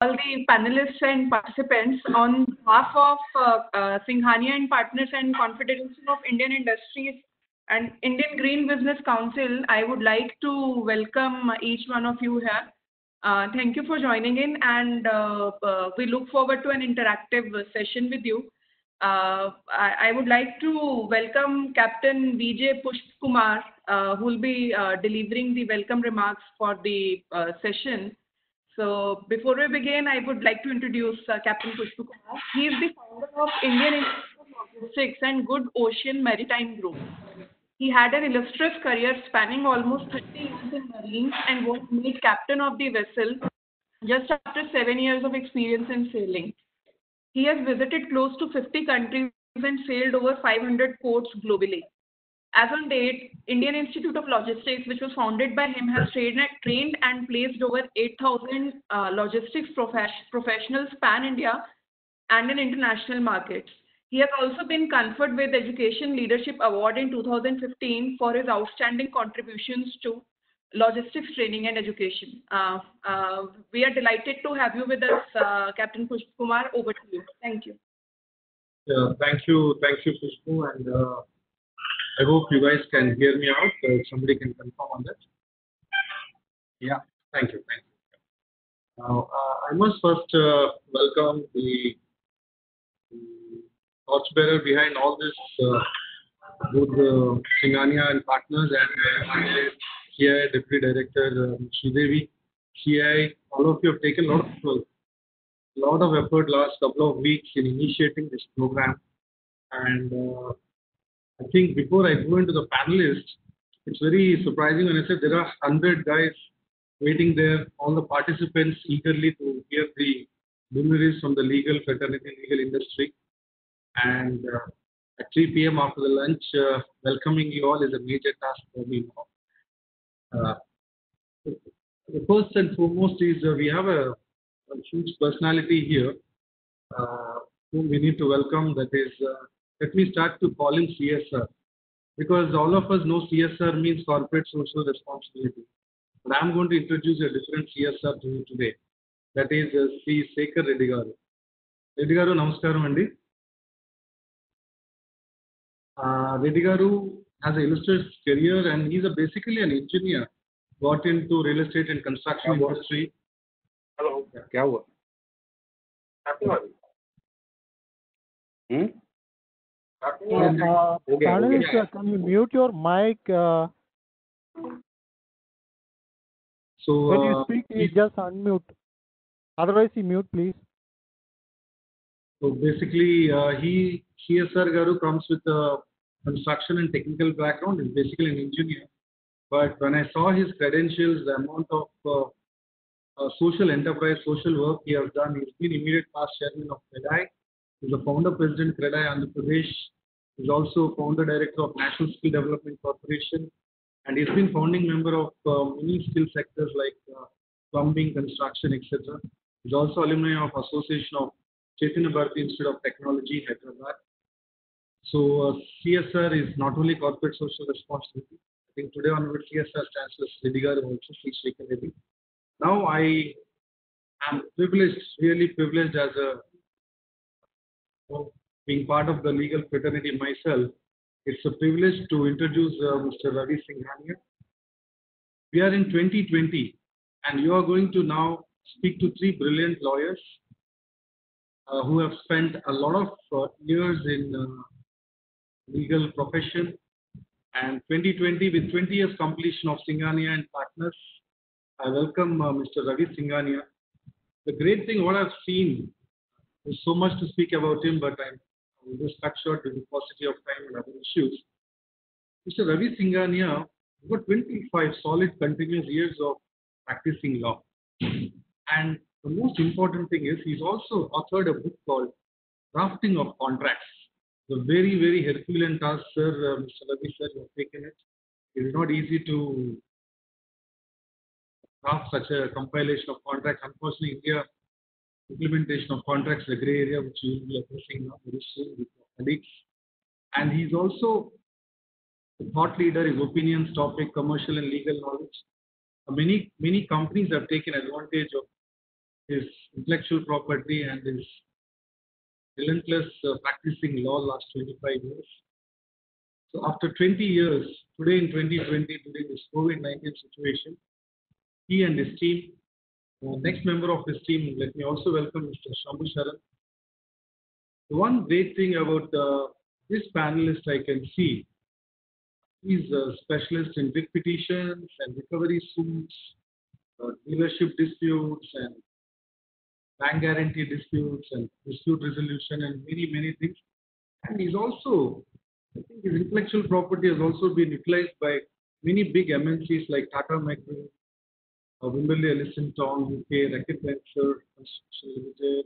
all the panelists and participants. On behalf of uh, uh, Singhania & Partners and Confederation of Indian Industries and Indian Green Business Council, I would like to welcome each one of you here. Uh, thank you for joining in, and we look forward to an interactive session with you. I would like to welcome Captain V.J. Pushpakumar, who will be delivering the welcome remarks for the session. So before we begin, I would like to introduce uh, Captain Pushpakumar. He is the founder of Indian Institute of Logistics and Good Ocean Maritime Group. He had an illustrious career spanning almost 30 years in marine and was made captain of the vessel just after seven years of experience in sailing. He has visited close to 50 countries and sailed over 500 ports globally. As on date, Indian Institute of Logistics, which was founded by him, has trained and placed over 8,000 uh, logistics professionals pan-India and in international markets. He has also been conferred with Education Leadership Award in 2015 for his outstanding contributions to logistics training and education. Uh, uh, we are delighted to have you with us, Captain Pushpakumar. Over to you. Thank you. Thank you, Khushbu. I hope you guys can hear me out. If somebody can confirm on that. Yeah, thank you. Thank you. Now, uh, I must first uh, welcome the torchbearer behind all this, uh, both uh, Singhania & Partners and CII Deputy Director, Sridevi. CII, all of you have taken a lot of effort last couple of weeks in initiating this program. I think before I go into the panelists, it's very surprising when I said there are 100 guys waiting there, all the participants eagerly to hear the luminaries from the legal fraternity, legal industry. And uh, at 3 P.M. after the lunch, uh, welcoming you all is a major task for me now. Uh, the first and foremost is we have a huge personality here whom we need to welcome. Let me start to call him CSR, because all of us know CSR means corporate social responsibility. But I'm going to introduce a different CSR to you today. That is uh, Sri Sekhar Reddy Garu. Reddy Garu, namaskaram. Uh, Reddy Garu has an illustrious career, and he's basically an engineer, got into real estate and construction industry. Hello. Panelist, uh, can you mute your mic? Uh, so when you uh, speak, just unmute. Otherwise, he mute, please. So basically, he, CSR Garu comes with a construction and technical background. He's basically an engineer. But when I saw his credentials, the amount of social enterprise, social work he has done, he's been immediate past chairman of CREDAI. He's the founder president, CREDAI Andhra Pradesh. He's also founder director of National Skill Development Corporation, and he's been founding member of uh, many skill sectors like uh, plumbing, construction, et cetera. He's also alumni of Association of Chaitanya Bharati Institute of Technology, Hyderabad. So uh, CSR is not only corporate social responsibility. I think today on onwards, CSR stands Reddy Garu also, Sri Sekhar Reddy. Now, I am privileged, really privileged as being part of the legal fraternity myself. It's a privilege to introduce uh, Mr. Ravi Singhania. We are in 2020, and you are going to now speak to three brilliant lawyers uh, who have spent a lot of uh, years in legal profession. and 2020, with 20 years completion of Singhania & Partners, I welcome Mr. Ravi Singhania. The great thing, what I've seen, there's so much to speak about him, but I'm just cut short due to paucity of time and other issues. Mr. Ravi Singhania, got 25 solid continuous years of practicing law. And the most important thing is he's also authored a book called Drafting of Contracts. A very, very Herculean task, sir. Uh, Mr. Ravi, sir, you have taken it. It is not easy to draft such a compilation of contracts. Unfortunately, India, implementation of contracts a gray area, which we will be addressing now very soon with your colleagues. He's also a thought leader. His opinions, topic, commercial and legal knowledge. Many, many companies have taken advantage of his intellectual property and his relentless uh, practicing law last 25 years. So after 20 years, today in 2020, during this COVID-19 situation, he and his team, uh, next member of his team, let me also welcome Mr. Shambhu Sharan. The one great thing about uh, this panelist I can see, he's a specialist in writ petitions and recovery suits, uh, dealership disputes and bank guarantee disputes and dispute resolution and many, many things. And he's also, I think his intellectual property has also been utilized by many big MNCs like Tata uh, Wimberley Ellison Tong, UK, Reckitt Venture, Construction Limited,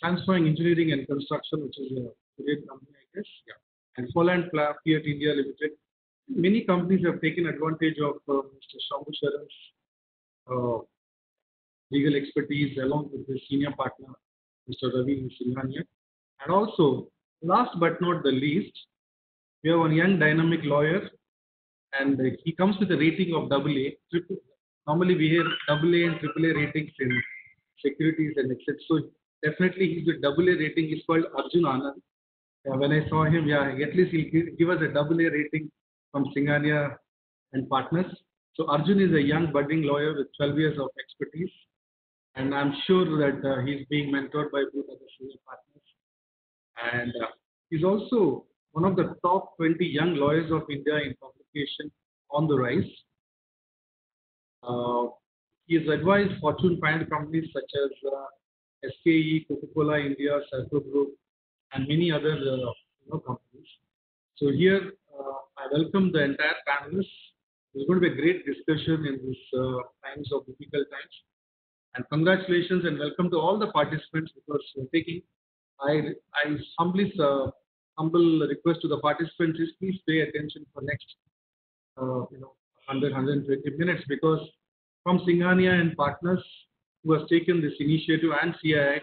Transferring Engineering and Construction, which is a great company, I guess. Yeah. And Folland Fiat India Limited. Many companies have taken advantage of uh, Mr. Shambhu Sharan's uh, legal expertise along with his senior partner, Mr. Ravi Singhania. And also, last but not the least, we have a young dynamic lawyer and he comes with a rating of AA. Triple, normally we hear AA and AAA ratings in securities and etc. So definitely he's with AA rating. He's called Arjun Anand. Uh, when I saw him, yeah, at least he'll give, us a AA rating from Singhania and partners. So Arjun is a young budding lawyer with 12 years of expertise and I'm sure that uh, he's being mentored by both other senior partners. And uh, he's also one of the top 20 young lawyers of India in publication on the rise. Uh, he has advised Fortune 500 companies such as uh, SKE, Coca-Cola India, Serco Group, and many other uh, you know, companies. So here, uh, I welcome the entire panelists. It's going to be a great discussion in these times of difficult times. And congratulations and welcome to all the participants because we're taking, I, I humbly, uh, humble request to the participants is please pay attention for next, uh, Uh, you know, 100, 120 minutes because from Singhania and partners who has taken this initiative and CII,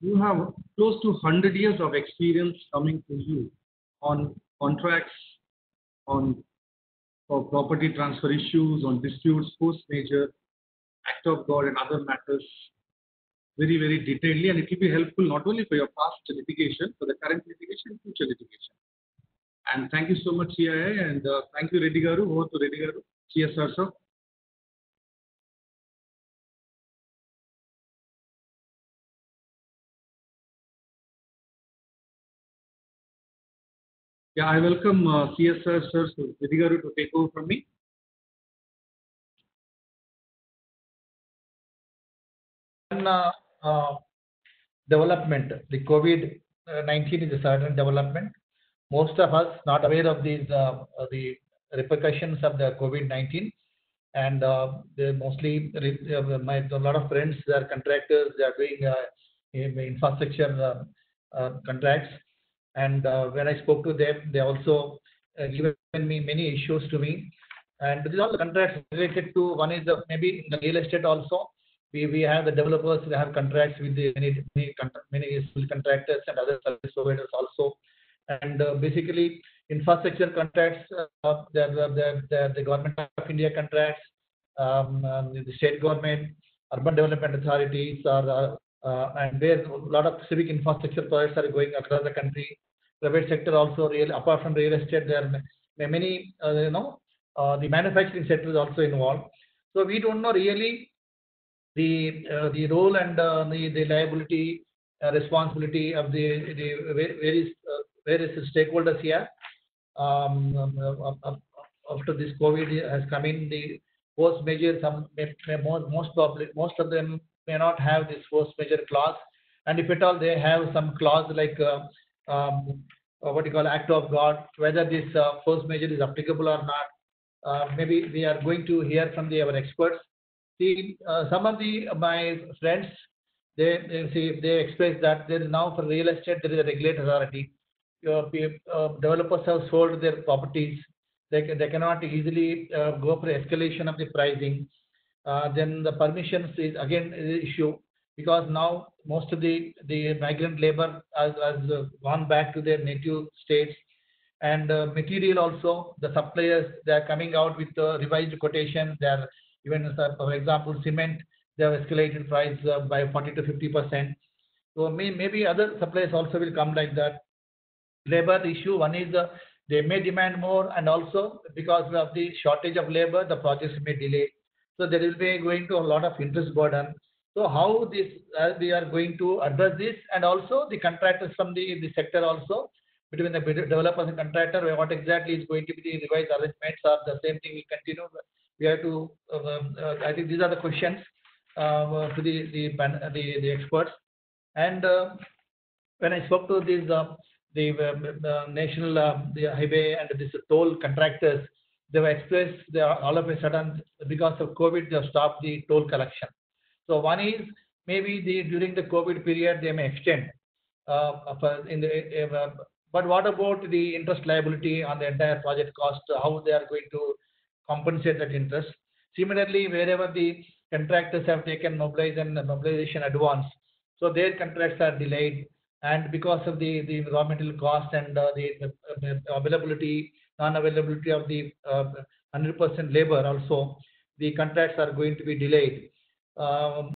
you have close to 100 years of experience coming to you on contracts, on for property transfer issues, on disputes, force majeure, act of God and other matters very, very detailedly, and it will be helpful not only for your past litigation, for the current litigation, future litigation. And thank you so much, CII, and uh, thank you, Reddy Garu. Over to Reddy Garu, CSR, sir. Yeah, I welcome uh, CSR, sir, Reddy Garu to take over from me. uh, uh, development. The COVID-19 is a certain development. Most of us not aware of these uh, the repercussions of the COVID-19, and uh, they mostly uh, my a lot of friends they are contractors. They are doing uh, infrastructure contracts, and when I spoke to them, they also given me many issues to me. And these are all the contracts related to one is maybe in the real estate also we, we have the developers who have contracts with the many many, many contractors and other service providers also. And uh, basically, infrastructure contracts, uh, the, the, the, the government of India contracts, um, the state government, urban development authorities, are, uh, uh and where a lot of civic infrastructure projects are going across the country. Private sector also, real, apart from real estate, there are many, uh, you know, uh, the manufacturing sector is also involved. So we don't know really the uh, the role and uh, the, the liability uh, responsibility of the, the various various stakeholders here. Um, um after this COVID has come in, the force majeure, some may, may most of them may not have this force majeure clause, and if at all they have some clause like uh, um, what you call act of God, whether this uh, force majeure is applicable or not. Uh, maybe we are going to hear from the, our experts See, uh, some of the my friends, they express that there is now for real estate there is a regulatory authority. Uh, uh, developers have sold their properties. They, they cannot easily uh, go for escalation of the pricing. Uh, then the permissions is again the issue because now most of the, the migrant labor has, has uh, gone back to their native states and uh, material also the suppliers they are coming out with revised quotation they are even for example cement they have escalated price by 40 to 50 percent. So may, maybe other suppliers also will come like that. Labor issue, one is uh, they may demand more and also because of the shortage of labor, the projects may delay. So there will be going to a lot of interest burden. So how this, uh, we are going to address this and also the contractors from the, the sector also between the developers and contractor, what exactly is going to be the revised arrangements or the same thing will continue. We have to, uh, um, uh, I think these are the questions uh, to the, the, the, the experts. And uh, when I spoke to these, uh, the uh, national, uh, the highway and this toll contractors, they were expressed, all of a sudden, because of COVID, they have stopped the toll collection. So one is maybe the, during the COVID period, they may extend. Uh, uh, the, what about the interest liability on the entire project cost? How they are going to compensate that interest? Similarly, wherever the contractors have taken mobilization, mobilization advance, so their contracts are delayed. And because of the, the raw material cost and uh, the uh, availability, non-availability of the uh, 100% labor also, the contracts are going to be delayed. Um,